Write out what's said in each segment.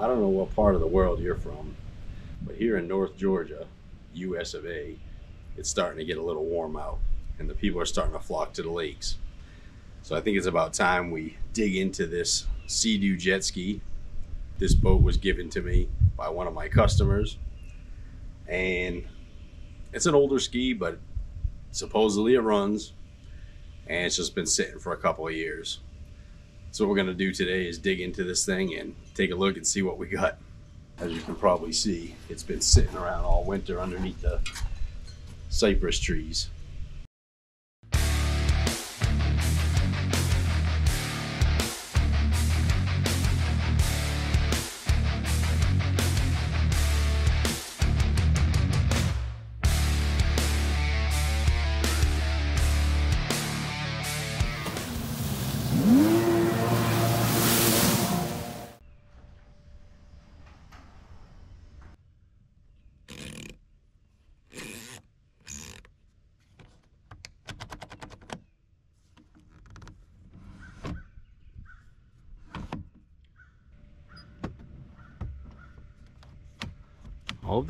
I don't know what part of the world you're from, but here in North Georgia, US of A, it's starting to get a little warm out and the people are starting to flock to the lakes. So I think it's about time we dig into this Sea-Doo jet ski. This boat was given to me by one of my customers and it's an older ski, but supposedly it runs and it's just been sitting for a couple of years. So what we're gonna do today is dig into this thing and take a look and see what we got. As you can probably see, it's been sitting around all winter underneath the cypress trees.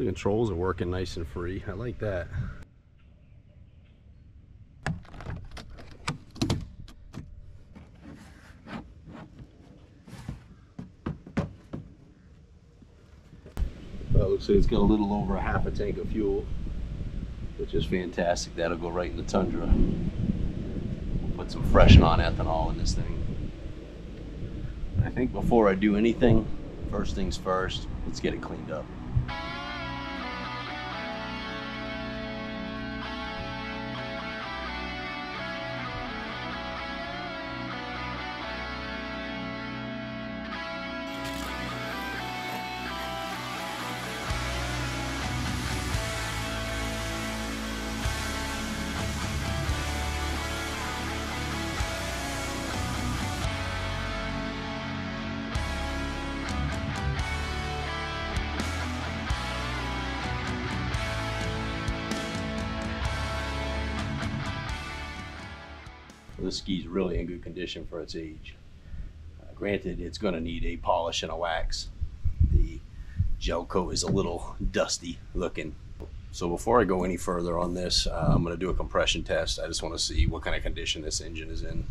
The controls are working nice and free. I like that. Well, looks like it's got a little over a half a tank of fuel, which is fantastic. That'll go right in the Tundra. We'll put some fresh non-ethanol in this thing. I think before I do anything, first things first, let's get it cleaned up. Really in good condition for its age. Uh, granted, it's going to need a polish and a wax. The gel coat is a little dusty looking. So before I go any further on this, uh, I'm going to do a compression test. I just want to see what kind of condition this engine is in.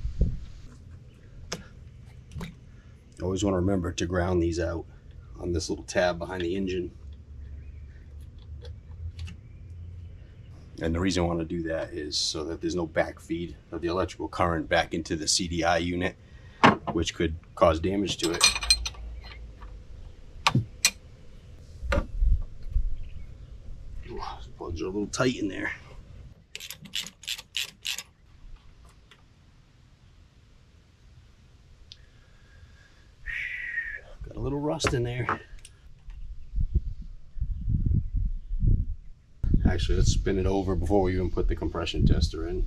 Always want to remember to ground these out on this little tab behind the engine. And the reason I want to do that is so that there's no backfeed of the electrical current back into the CDI unit, which could cause damage to it. Plugs are a little tight in there. Got a little rust in there. Actually, let's spin it over before we even put the compression tester in.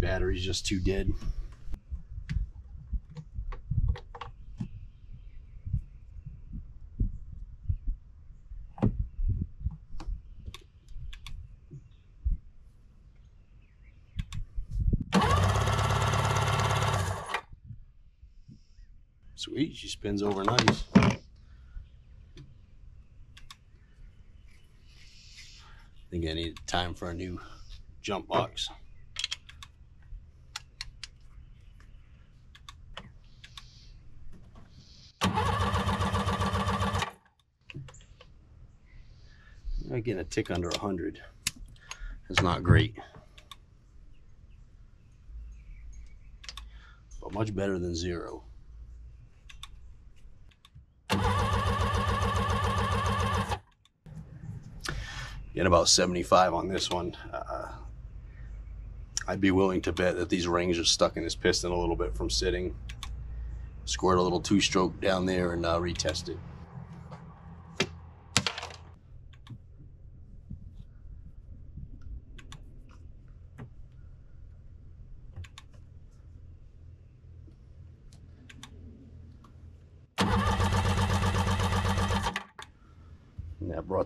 Battery's just too dead. Sweet, she spins over nice. think I need time for a new jump box. I get a tick under 100. That's not great. But much better than zero. Get about 75 on this one. Uh, I'd be willing to bet that these rings are stuck in this piston a little bit from sitting. Squirt a little two stroke down there and uh, retest it.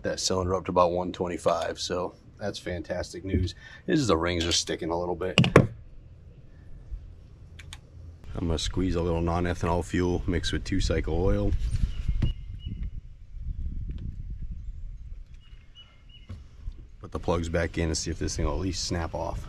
That cylinder up to about 125, so that's fantastic news. This is the rings are sticking a little bit. I'm gonna squeeze a little non-ethanol fuel mixed with two cycle oil. Put the plugs back in and see if this thing will at least snap off.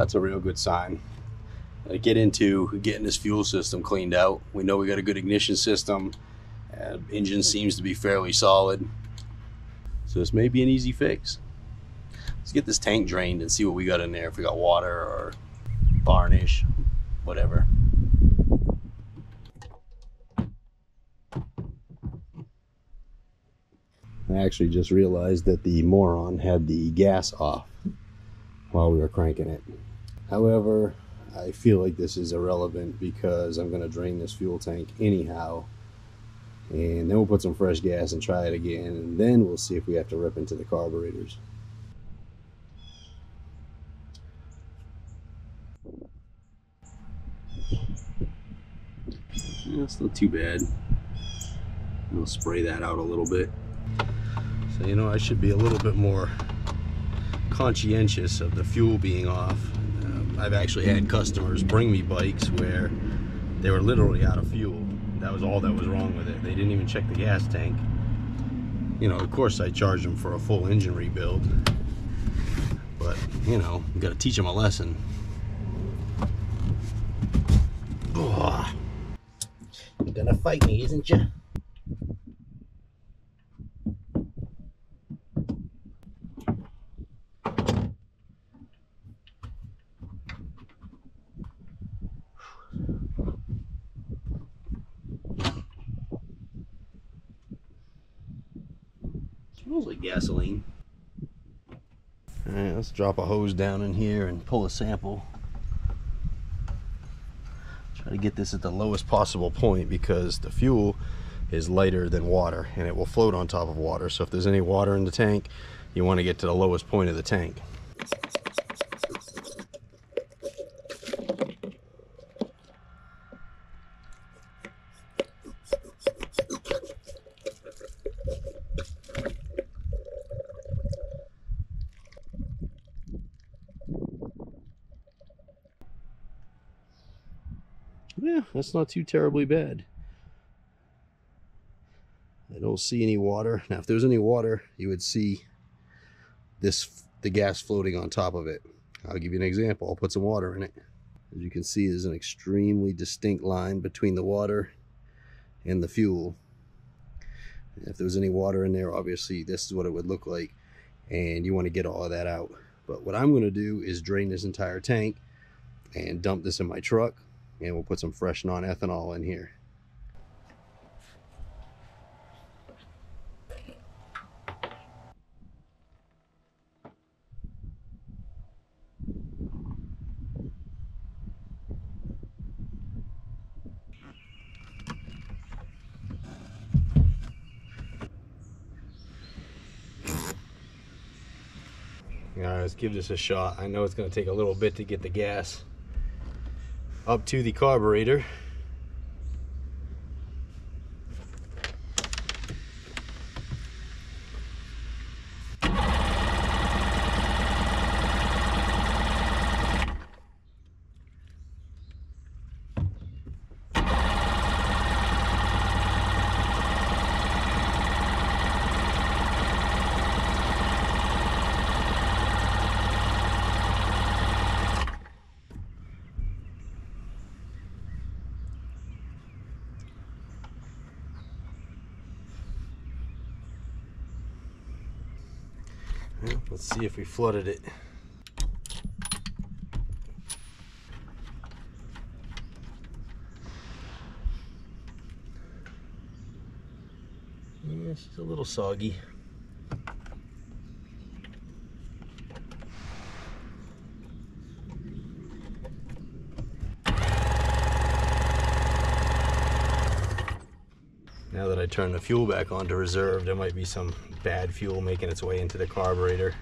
That's a real good sign. Uh, get into getting this fuel system cleaned out. We know we got a good ignition system. Uh, engine seems to be fairly solid. So this may be an easy fix. Let's get this tank drained and see what we got in there. If we got water or varnish, whatever. I actually just realized that the moron had the gas off while we were cranking it. However, I feel like this is irrelevant because I'm going to drain this fuel tank anyhow. And then we'll put some fresh gas and try it again. And then we'll see if we have to rip into the carburetors. That's not too bad. We'll spray that out a little bit. So, you know, I should be a little bit more conscientious of the fuel being off. I've actually had customers bring me bikes where they were literally out of fuel. That was all that was wrong with it. They didn't even check the gas tank. You know, of course I charged them for a full engine rebuild. But, you know, you gotta teach them a lesson. Ugh. You're gonna fight me, isn't you? Gasoline. All right, let's drop a hose down in here and pull a sample. Try to get this at the lowest possible point because the fuel is lighter than water and it will float on top of water. So if there's any water in the tank, you want to get to the lowest point of the tank. That's not too terribly bad. I don't see any water. Now, if there's any water, you would see this the gas floating on top of it. I'll give you an example. I'll put some water in it. As you can see, there's an extremely distinct line between the water and the fuel. If there was any water in there, obviously this is what it would look like. And you want to get all of that out. But what I'm going to do is drain this entire tank and dump this in my truck. And we'll put some fresh non-ethanol in here. All right, let's give this a shot. I know it's going to take a little bit to get the gas up to the carburetor. Let's see if we flooded it. Yeah, she's a little soggy. Now that I turn the fuel back on to reserve, there might be some bad fuel making its way into the carburetor.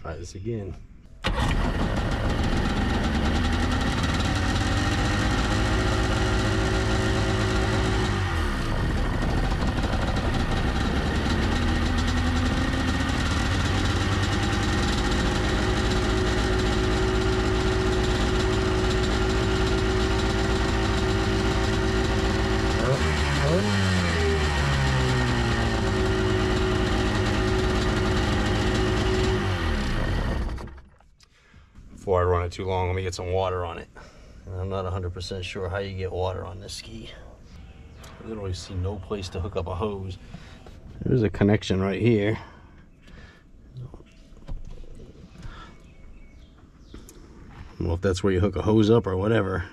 Try this again. Too long, let me get some water on it. And I'm not 100% sure how you get water on this ski. I literally see no place to hook up a hose. There's a connection right here. I don't know if that's where you hook a hose up or whatever.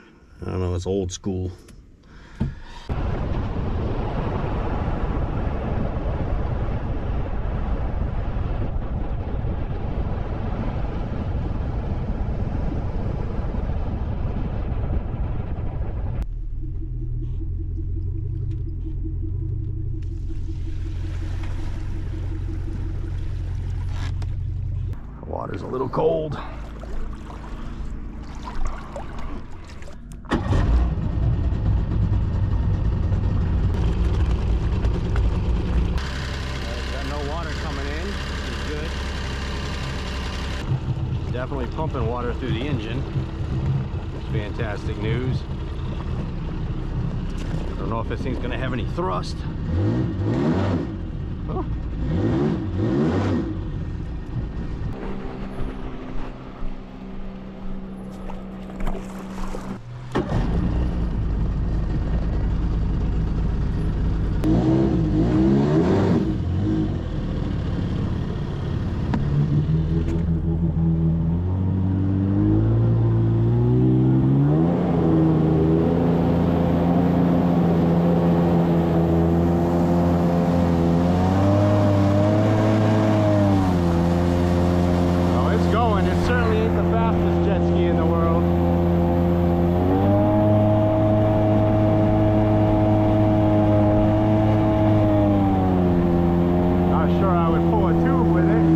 I don't know, it's old school. Water's a little cold. Got no water coming in, which is good. Definitely pumping water through the engine. Fantastic news. I don't know if this thing's gonna have any thrust. Oh. Oh, it's going. It certainly ain't the fastest jet ski in the world. Not sure I would pull a tube with it.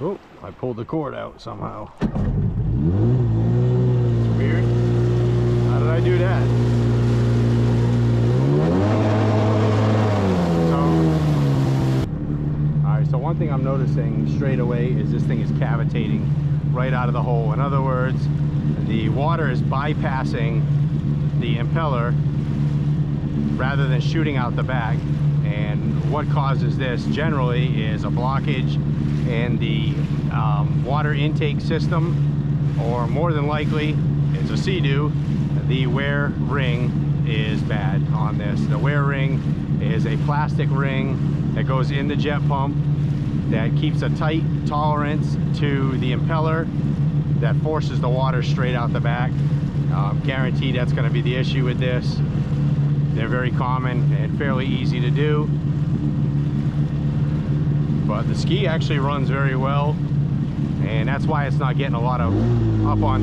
Oh, I pulled the cord out somehow. It's weird. How did I do that? So, alright, so one thing I'm noticing straight away is this thing is cavitating right out of the hole. In other words, the water is bypassing the impeller rather than shooting out the back. And what causes this generally is a blockage in the um, water intake system, or more than likely, it's a sea-doo. The wear ring is bad on this. The wear ring is a plastic ring that goes in the jet pump that keeps a tight tolerance to the impeller that forces the water straight out the back. Um, guaranteed that's going to be the issue with this. They're very common and fairly easy to do. But the ski actually runs very well, and that's why it's not getting a lot of up on.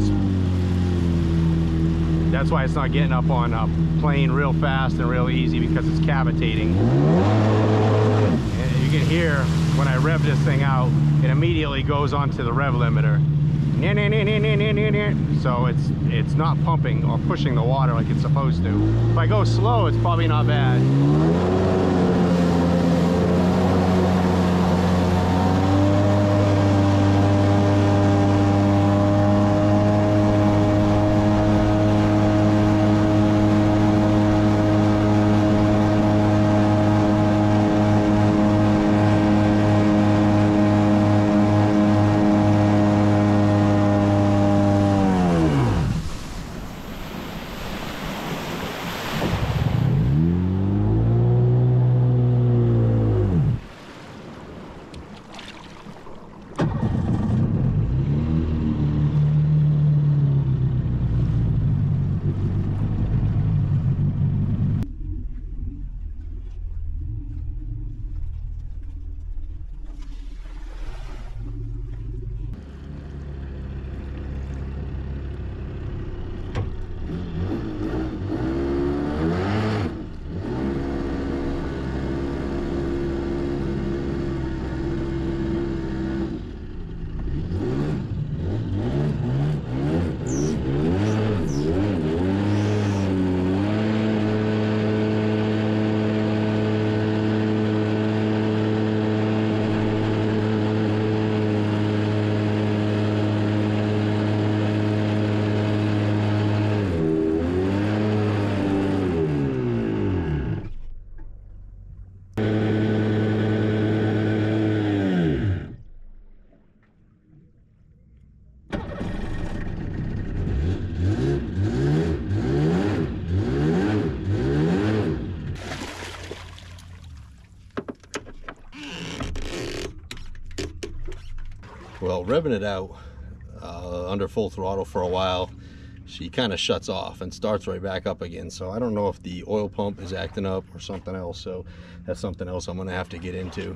That's why it's not getting up on a plane real fast and real easy because it's cavitating. And you can hear when I rev this thing out, it immediately goes onto the rev limiter. So it's it's not pumping or pushing the water like it's supposed to. If I go slow, it's probably not bad. Revving it out uh, under full throttle for a while, she kind of shuts off and starts right back up again. So I don't know if the oil pump is acting up or something else. So that's something else I'm gonna have to get into.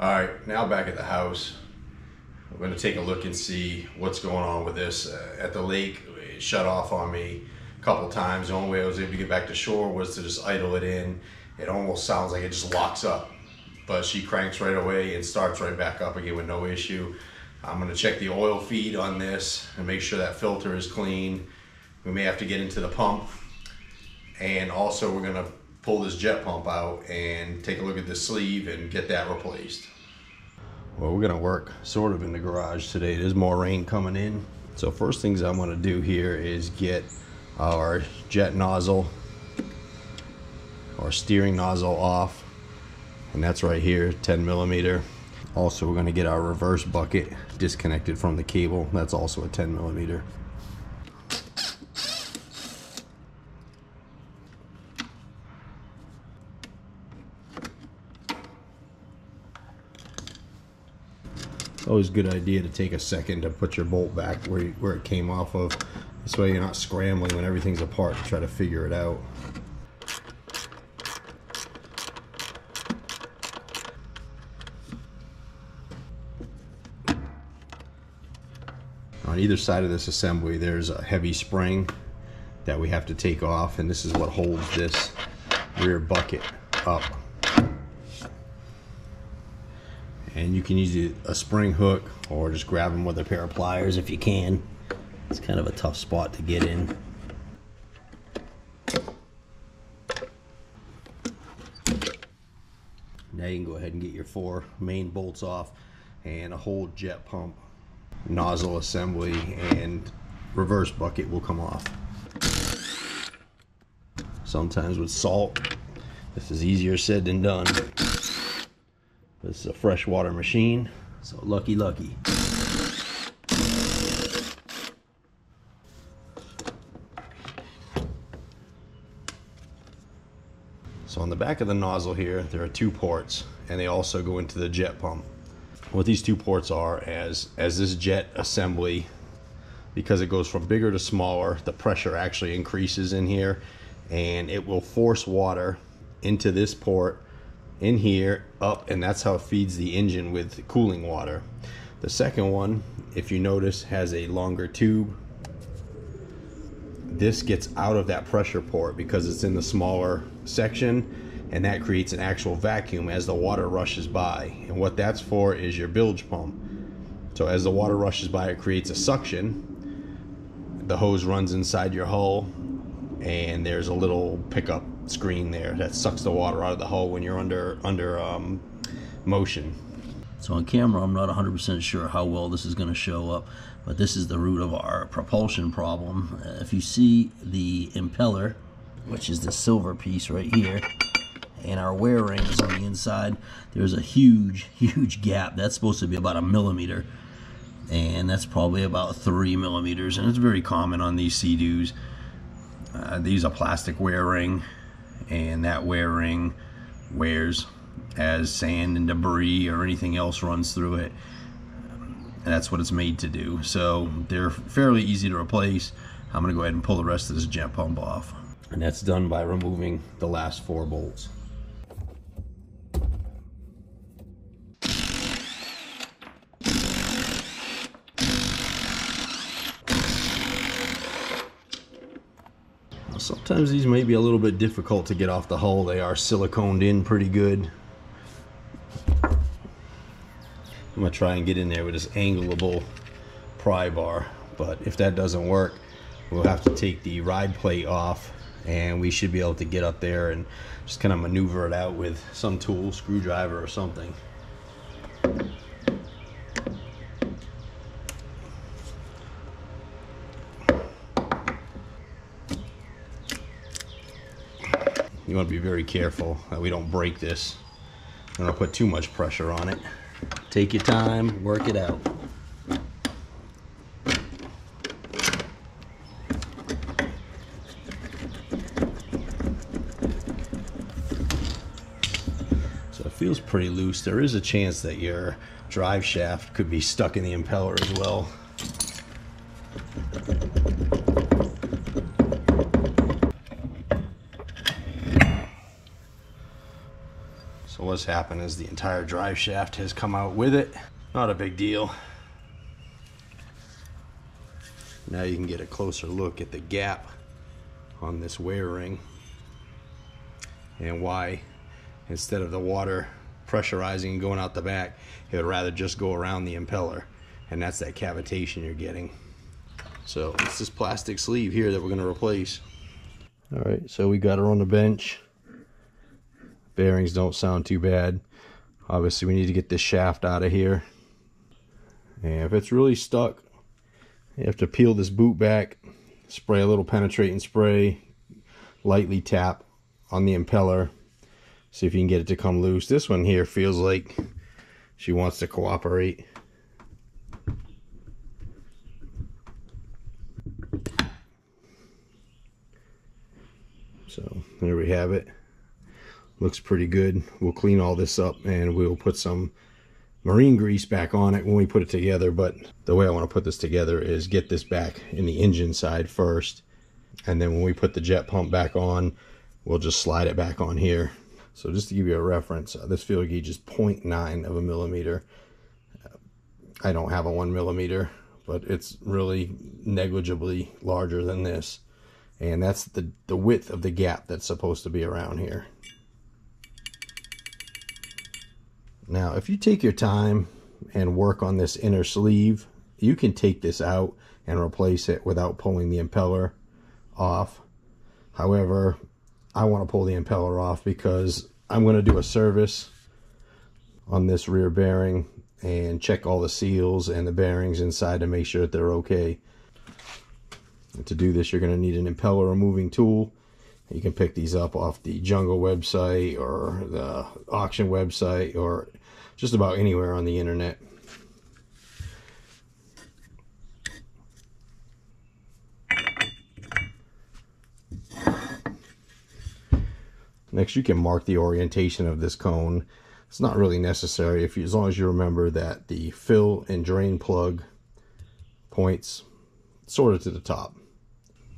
All right, now back at the house. I'm going to take a look and see what's going on with this. Uh, at the lake, it shut off on me a couple times. The only way I was able to get back to shore was to just idle it in. It almost sounds like it just locks up, but she cranks right away and starts right back up again with no issue. I'm going to check the oil feed on this and make sure that filter is clean. We may have to get into the pump, and also we're going to pull this jet pump out and take a look at the sleeve and get that replaced. Well, we're gonna work sort of in the garage today. There's more rain coming in. So first things I'm gonna do here is get our jet nozzle our steering nozzle off. And that's right here, 10 millimeter. Also, we're gonna get our reverse bucket disconnected from the cable. That's also a 10 millimeter. Always a good idea to take a second to put your bolt back where, you, where it came off of. This way you're not scrambling when everything's apart to try to figure it out. On either side of this assembly there's a heavy spring that we have to take off and this is what holds this rear bucket up and you can use a spring hook or just grab them with a pair of pliers if you can. It's kind of a tough spot to get in. Now you can go ahead and get your four main bolts off and a whole jet pump nozzle assembly and reverse bucket will come off. Sometimes with salt, this is easier said than done. This is a freshwater machine, so lucky, lucky. So on the back of the nozzle here, there are two ports, and they also go into the jet pump. What these two ports are, as, as this jet assembly, because it goes from bigger to smaller, the pressure actually increases in here, and it will force water into this port in here up and that's how it feeds the engine with cooling water. The second one if you notice has a longer tube. This gets out of that pressure port because it's in the smaller section and that creates an actual vacuum as the water rushes by. And what that's for is your bilge pump. So as the water rushes by it creates a suction. The hose runs inside your hull and there's a little pickup screen there that sucks the water out of the hull when you're under under um, motion. So on camera, I'm not 100% sure how well this is going to show up, but this is the root of our propulsion problem. Uh, if you see the impeller, which is the silver piece right here, and our wear rings on the inside, there's a huge, huge gap. That's supposed to be about a millimeter, and that's probably about three millimeters, and it's very common on these Sea-Doos. Uh, these are plastic wear ring and that wear ring wears as sand and debris or anything else runs through it. And that's what it's made to do. So they're fairly easy to replace. I'm going to go ahead and pull the rest of this jet pump off. And that's done by removing the last four bolts. Sometimes these may be a little bit difficult to get off the hull. They are siliconed in pretty good. I'm gonna try and get in there with this angleable pry bar, but if that doesn't work, we'll have to take the ride plate off and we should be able to get up there and just kind of maneuver it out with some tool, screwdriver or something. You want to be very careful that we don't break this. and don't put too much pressure on it. Take your time, work it out. So it feels pretty loose. There is a chance that your drive shaft could be stuck in the impeller as well. What's happened is the entire drive shaft has come out with it. Not a big deal. Now you can get a closer look at the gap on this wear ring and why instead of the water pressurizing and going out the back it would rather just go around the impeller and that's that cavitation you're getting so it's this plastic sleeve here that we're going to replace all right so we got her on the bench bearings don't sound too bad. Obviously we need to get this shaft out of here. And if it's really stuck you have to peel this boot back spray a little penetrating spray lightly tap on the impeller see if you can get it to come loose. This one here feels like she wants to cooperate. So there we have it looks pretty good. We'll clean all this up and we'll put some marine grease back on it when we put it together. But the way I want to put this together is get this back in the engine side first. And then when we put the jet pump back on we'll just slide it back on here. So just to give you a reference uh, this feeler gauge is 0.9 of a millimeter. I don't have a one millimeter but it's really negligibly larger than this. And that's the the width of the gap that's supposed to be around here now if you take your time and work on this inner sleeve you can take this out and replace it without pulling the impeller off however I want to pull the impeller off because I'm going to do a service on this rear bearing and check all the seals and the bearings inside to make sure that they're okay. And to do this, you're going to need an impeller removing tool. You can pick these up off the Jungle website or the auction website or just about anywhere on the internet. Next, you can mark the orientation of this cone. It's not really necessary if you, as long as you remember that the fill and drain plug points sort of to the top.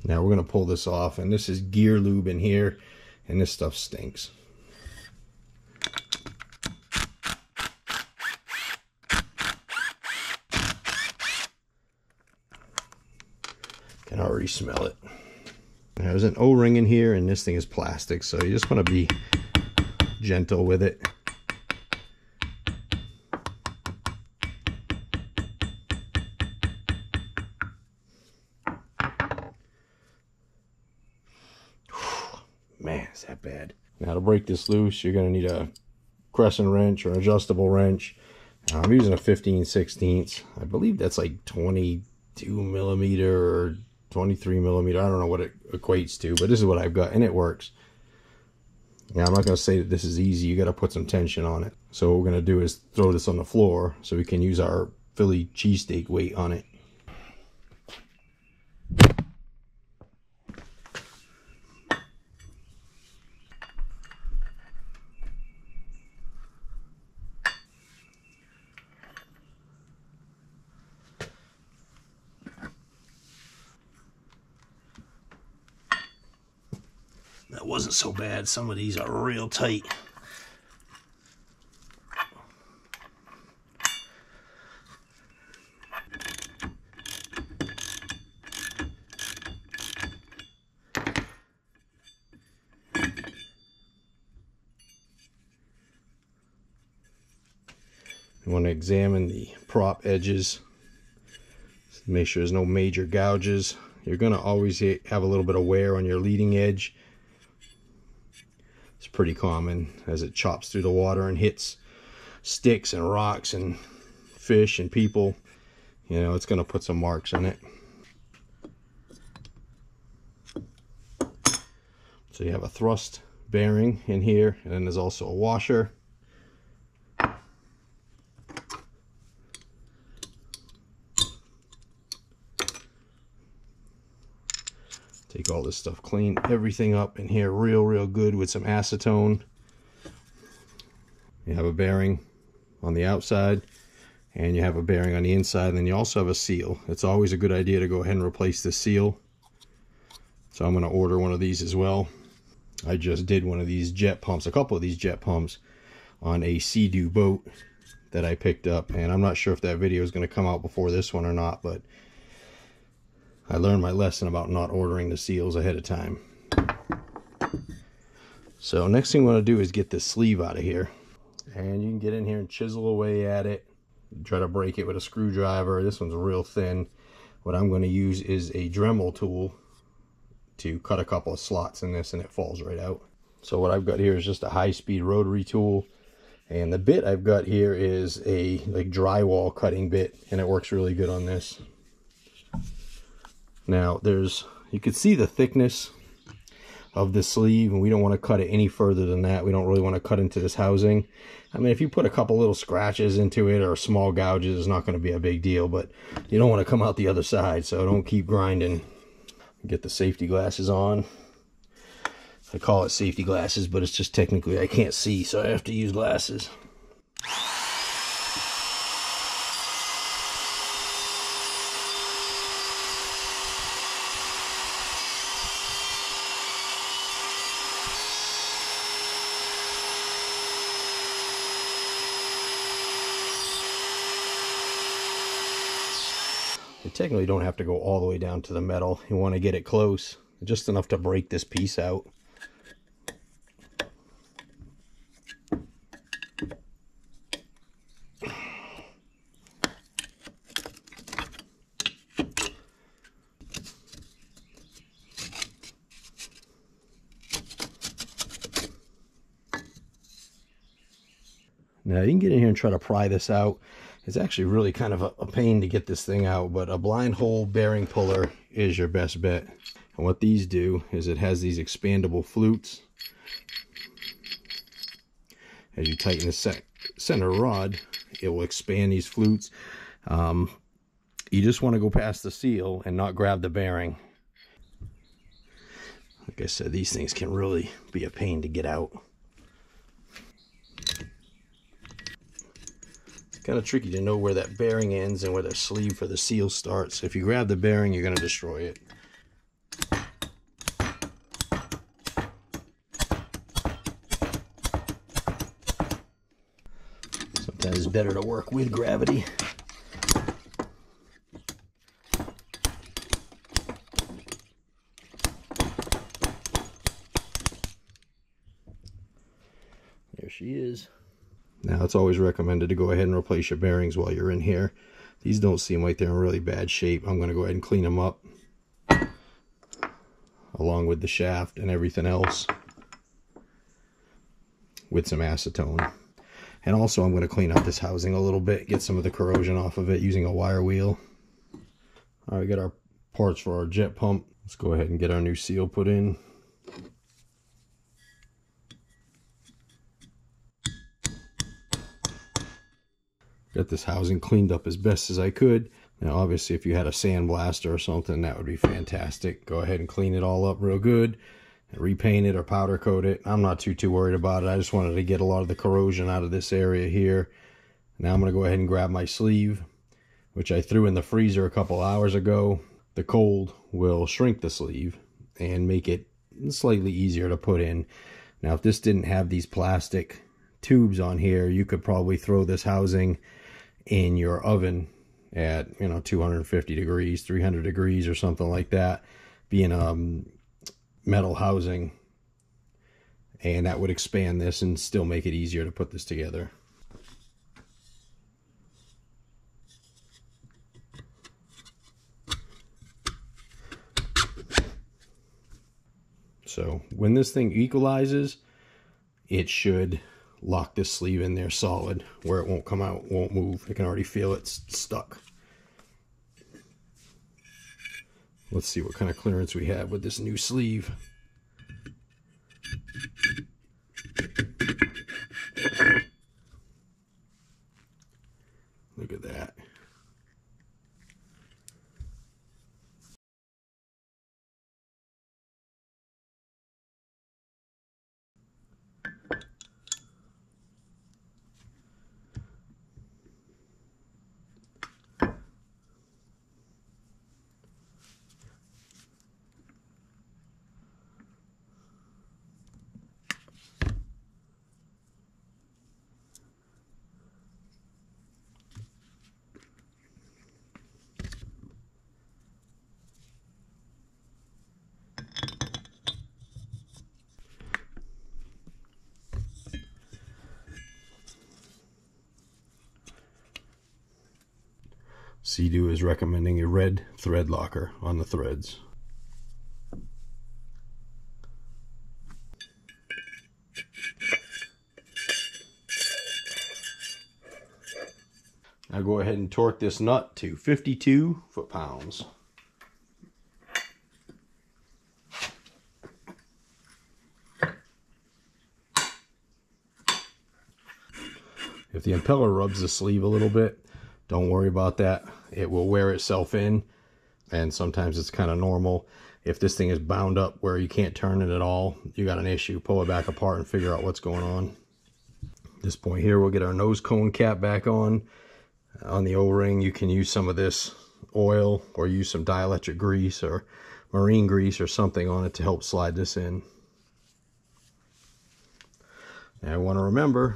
Now we're going to pull this off, and this is gear lube in here, and this stuff stinks. Can already smell it. There's an O-ring in here and this thing is plastic, so you just want to be gentle with it. Man, is that bad. Now to break this loose, you're going to need a crescent wrench or adjustable wrench. I'm using a 15 16 I believe that's like 22 millimeter or 23 millimeter. I don't know what it equates to, but this is what I've got, and it works. Now, I'm not going to say that this is easy. You got to put some tension on it. So what we're going to do is throw this on the floor so we can use our Philly cheesesteak weight on it. That wasn't so bad. Some of these are real tight. You want to examine the prop edges. Make sure there's no major gouges. You're going to always have a little bit of wear on your leading edge it's pretty common as it chops through the water and hits sticks and rocks and fish and people. You know it's going to put some marks on it. So you have a thrust bearing in here and then there's also a washer Take all this stuff, clean everything up in here real, real good with some acetone. You have a bearing on the outside and you have a bearing on the inside and then you also have a seal. It's always a good idea to go ahead and replace the seal. So I'm going to order one of these as well. I just did one of these jet pumps, a couple of these jet pumps on a Sea-Doo boat that I picked up and I'm not sure if that video is going to come out before this one or not but I learned my lesson about not ordering the seals ahead of time. So next thing I want to do is get this sleeve out of here. And you can get in here and chisel away at it. Try to break it with a screwdriver. This one's real thin. What I'm going to use is a Dremel tool to cut a couple of slots in this and it falls right out. So what I've got here is just a high-speed rotary tool. And the bit I've got here is a like drywall cutting bit and it works really good on this now there's you can see the thickness of the sleeve and we don't want to cut it any further than that. We don't really want to cut into this housing. I mean if you put a couple little scratches into it or small gouges it's not going to be a big deal but you don't want to come out the other side so don't keep grinding. Get the safety glasses on. I call it safety glasses, but it's just technically I can't see, so I have to use glasses. You technically you don't have to go all the way down to the metal. You want to get it close, just enough to break this piece out. Now you can get in here and try to pry this out. It's actually really kind of a, a, pain to get this thing out, but a blind hole bearing puller is your best bet. And what these do is it has these expandable flutes. As you tighten the center rod, it will expand these flutes. Um, you just want to go past the seal and not grab the bearing. Like I said, these things can really be a pain to get out. Kind of tricky to know where that bearing ends and where the sleeve for the seal starts. If you grab the bearing, you're going to destroy it. Sometimes it's better to work with gravity. There she is. Now it's always recommended to go ahead and replace your bearings while you're in here. These don't seem like they're in really bad shape. I'm going to go ahead and clean them up along with the shaft and everything else with some acetone. And also I'm going to clean up this housing a little bit, get some of the corrosion off of it using a wire wheel. All right, we got our parts for our jet pump. Let's go ahead and get our new seal put in. Got this housing cleaned up as best as I could. Now, obviously, if you had a sandblaster or something, that would be fantastic. Go ahead and clean it all up real good. Repaint it or powder coat it. I'm not too, too worried about it. I just wanted to get a lot of the corrosion out of this area here. Now I'm going to go ahead and grab my sleeve, which I threw in the freezer a couple hours ago. The cold will shrink the sleeve and make it slightly easier to put in. Now, if this didn't have these plastic tubes on here, you could probably throw this housing in your oven at you know 250 degrees 300 degrees or something like that being a um, metal housing. And that would expand this and still make it easier to put this together. So when this thing equalizes it should lock this sleeve in there solid where it won't come out, won't move. I can already feel it's stuck. Let's see what kind of clearance we have with this new sleeve. Look at that. Sea-Doo is recommending a red thread locker on the threads. Now go ahead and torque this nut to 52 foot-pounds. If the impeller rubs the sleeve a little bit, don't worry about that. It will wear itself in and sometimes it's kind of normal. If this thing is bound up where you can't turn it at all, you got an issue. Pull it back apart and figure out what's going on. this point here, we'll get our nose cone cap back on. On the O-ring, you can use some of this oil or use some dielectric grease or marine grease or something on it to help slide this in. Now I want to remember,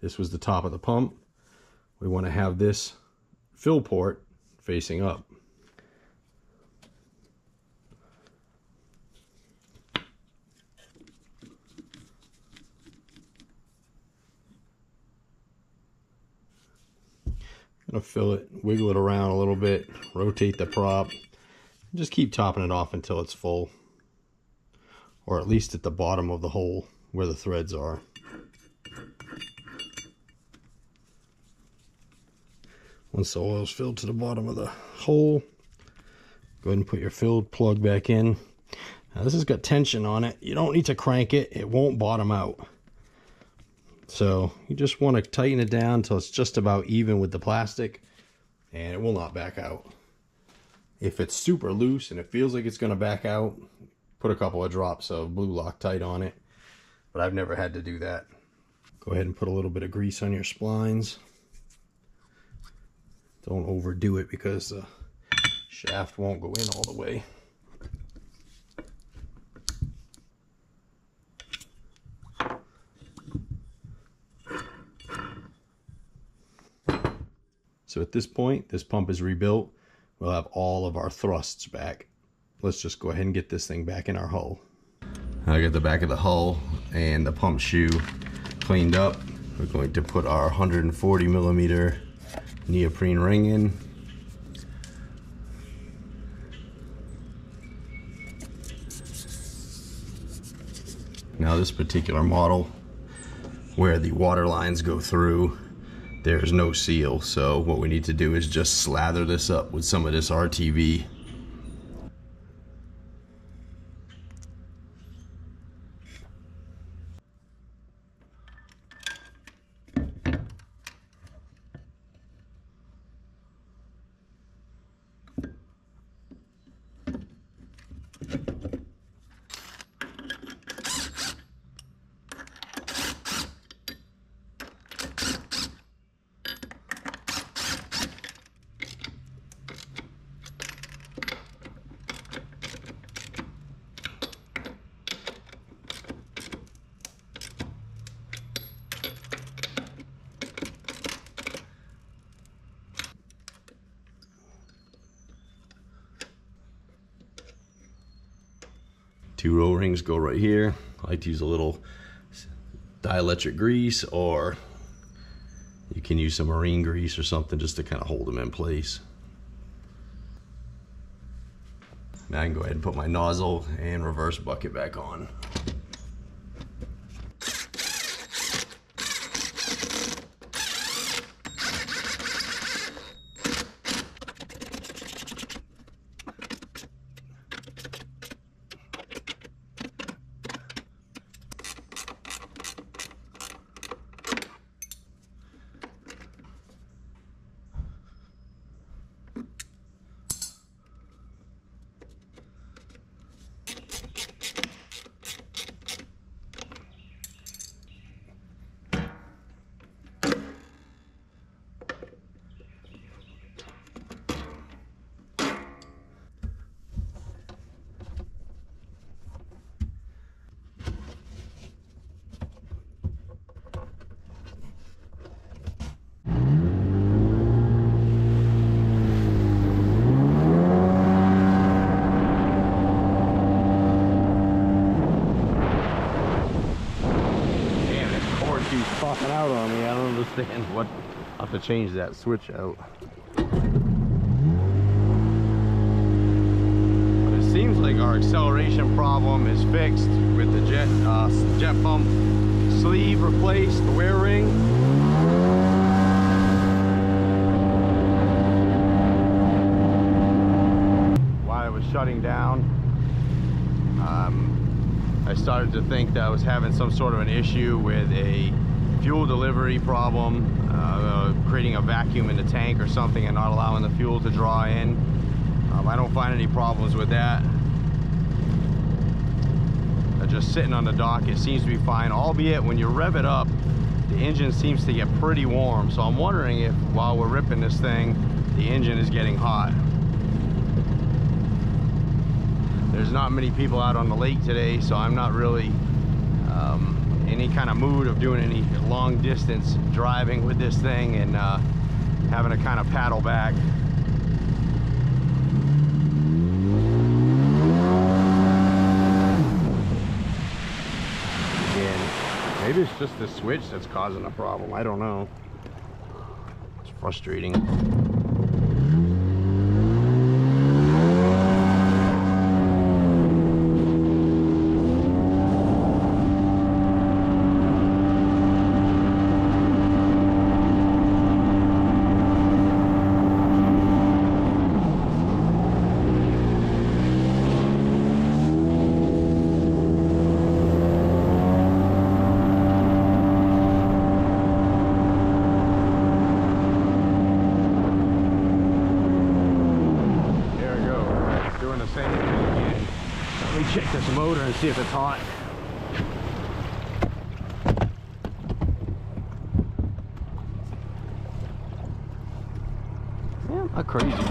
this was the top of the pump. We want to have this fill port facing up. Gonna fill it, wiggle it around a little bit, rotate the prop, just keep topping it off until it's full, or at least at the bottom of the hole where the threads are. Once the oil is filled to the bottom of the hole, go ahead and put your filled plug back in. Now this has got tension on it. You don't need to crank it. It won't bottom out. So you just want to tighten it down until it's just about even with the plastic and it will not back out. If it's super loose and it feels like it's going to back out, put a couple of drops of blue Loctite on it. But I've never had to do that. Go ahead and put a little bit of grease on your splines. Don't overdo it because the shaft won't go in all the way. So at this point, this pump is rebuilt. We'll have all of our thrusts back. Let's just go ahead and get this thing back in our hull. I got the back of the hull and the pump shoe cleaned up. We're going to put our 140 millimeter neoprene ring in. Now this particular model, where the water lines go through, there's no seal. So what we need to do is just slather this up with some of this RTV. Two O-rings go right here. I like to use a little dielectric grease or you can use some marine grease or something just to kind of hold them in place. Now I can go ahead and put my nozzle and reverse bucket back on. out on me. I don't understand what. I'll have to change that switch out. But it seems like our acceleration problem is fixed with the jet, uh, jet pump sleeve replaced, the wear ring. While I was shutting down, um, I started to think that I was having some sort of an issue with a fuel delivery problem, uh, creating a vacuum in the tank or something and not allowing the fuel to draw in. Um, I don't find any problems with that. Uh, just sitting on the dock, it seems to be fine, albeit when you rev it up, the engine seems to get pretty warm. So I'm wondering if while we're ripping this thing, the engine is getting hot. There's not many people out on the lake today, so I'm not really um, any kind of mood of doing any long distance driving with this thing and uh, having to kind of paddle back. And maybe it's just the switch that's causing the problem. I don't know. It's frustrating. There we go. Doing the same thing again. Let me check this motor and see if it's hot. Yeah, not crazy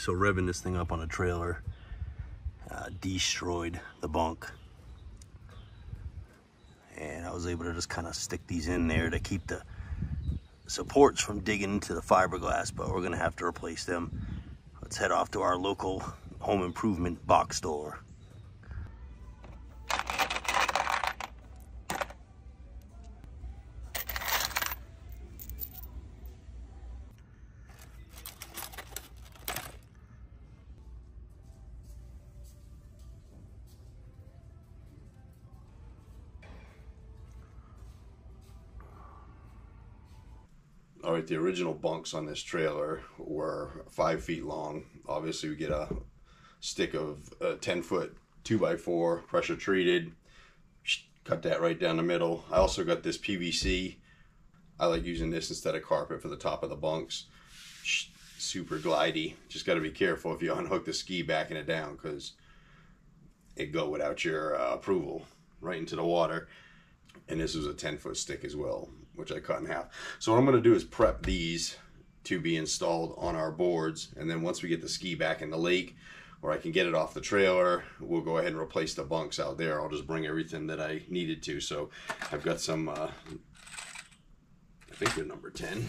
so revving this thing up on a trailer uh, destroyed the bunk. And I was able to just kind of stick these in there to keep the supports from digging into the fiberglass, but we're gonna have to replace them. Let's head off to our local home improvement box store. The original bunks on this trailer were five feet long. Obviously, we get a stick of a 10 foot 2x4 pressure treated. Cut that right down the middle. I also got this PVC. I like using this instead of carpet for the top of the bunks. Super glidey. Just got to be careful if you unhook the ski backing it down because it go without your uh, approval right into the water and this was a 10 foot stick as well which i cut in half. So what i'm going to do is prep these to be installed on our boards and then once we get the ski back in the lake or i can get it off the trailer we'll go ahead and replace the bunks out there. I'll just bring everything that i needed to. So i've got some uh, i think they're number 10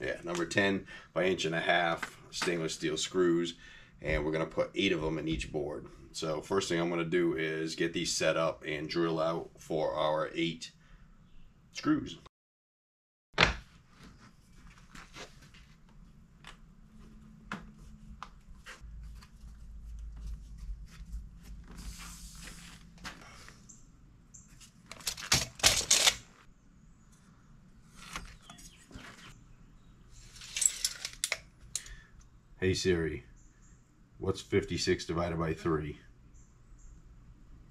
yeah number 10 by inch and a half stainless steel screws and we're going to put eight of them in each board. So first thing I'm going to do is get these set up and drill out for our eight screws. Hey Siri, what's 56 divided by 3?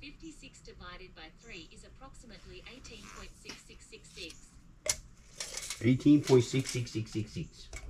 56 divided by 3 is approximately 18.6 18.66666.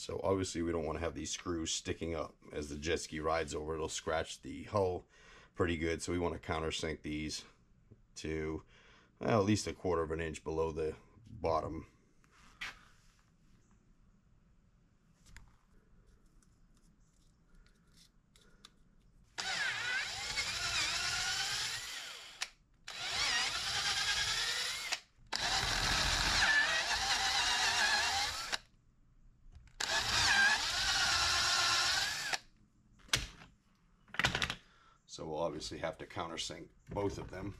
So obviously we don't want to have these screws sticking up as the jet ski rides over. It'll scratch the hull pretty good. So we want to countersink these to well, at least a quarter of an inch below the bottom. So we'll obviously have to countersink both of them.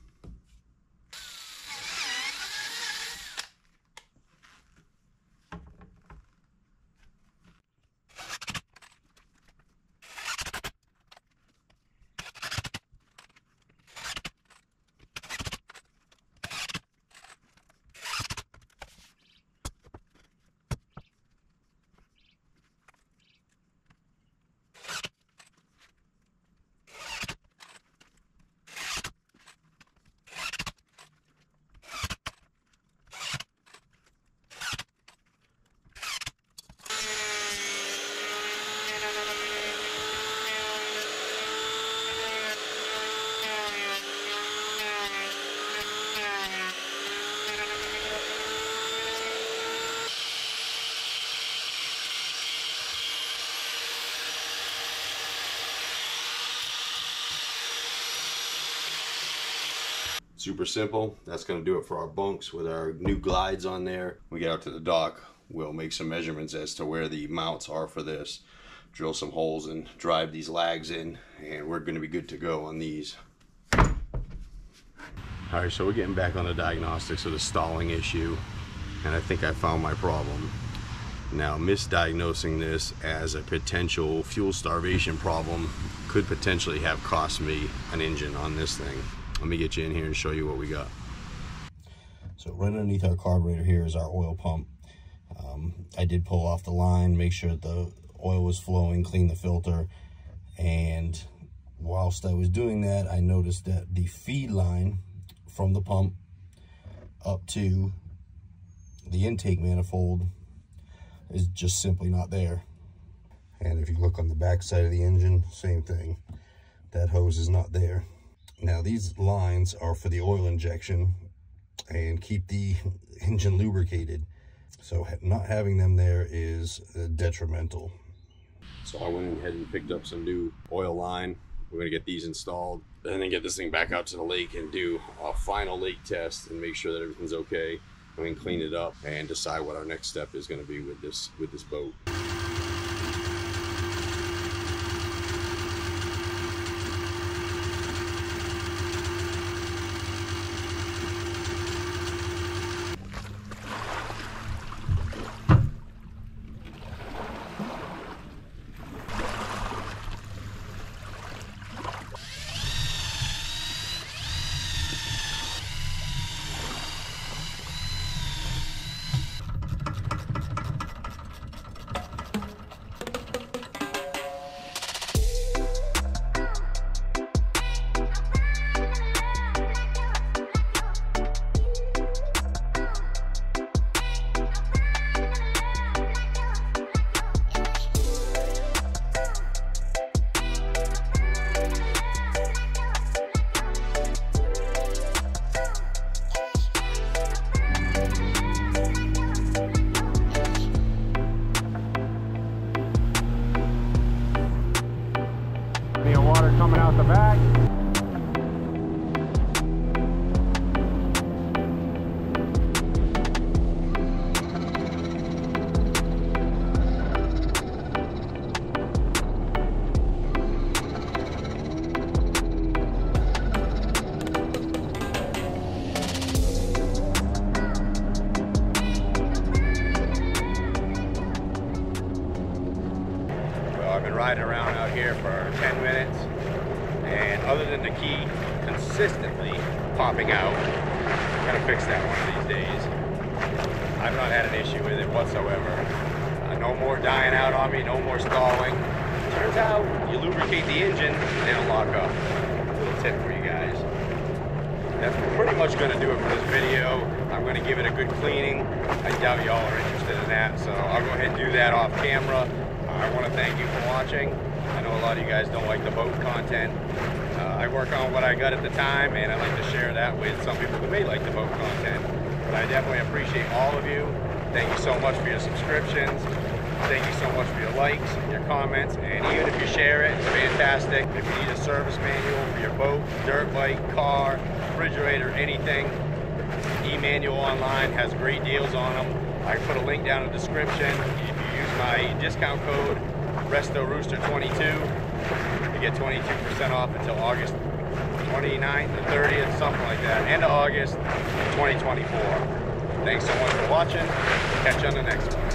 Super simple. That's going to do it for our bunks with our new glides on there. We get out to the dock, we'll make some measurements as to where the mounts are for this, drill some holes and drive these lags in, and we're going to be good to go on these. All right, so we're getting back on the diagnostics of the stalling issue, and I think I found my problem. Now, misdiagnosing this as a potential fuel starvation problem could potentially have cost me an engine on this thing. Let me get you in here and show you what we got. So right underneath our carburetor here is our oil pump. Um, I did pull off the line, make sure the oil was flowing, clean the filter, and whilst I was doing that, I noticed that the feed line from the pump up to the intake manifold is just simply not there. And if you look on the back side of the engine, same thing. That hose is not there. Now these lines are for the oil injection and keep the engine lubricated. So not having them there is uh, detrimental. So I went ahead and picked up some new oil line. We're gonna get these installed and then get this thing back out to the lake and do a final lake test and make sure that everything's okay. And then clean it up and decide what our next step is gonna be with this with this boat. Lubricate the engine, they don't lock up. Little tip for you guys. That's pretty much gonna do it for this video. I'm gonna give it a good cleaning. I doubt y'all are interested in that, so I'll go ahead and do that off camera. I wanna thank you for watching. I know a lot of you guys don't like the boat content. Uh, I work on what I got at the time, and I like to share that with some people who may like the boat content. But I definitely appreciate all of you. Thank you so much for your subscriptions. Thank you so much for your likes, and your comments, and even if you share it, it's fantastic. If you need a service manual for your boat, dirt bike, car, refrigerator, anything, e-manual online has great deals on them. I put a link down in the description. If you use my discount code Resto Rooster 22, you get 22% off until August 29th or 30th, something like that, end of August 2024. Thanks so much for watching. Catch you on the next one.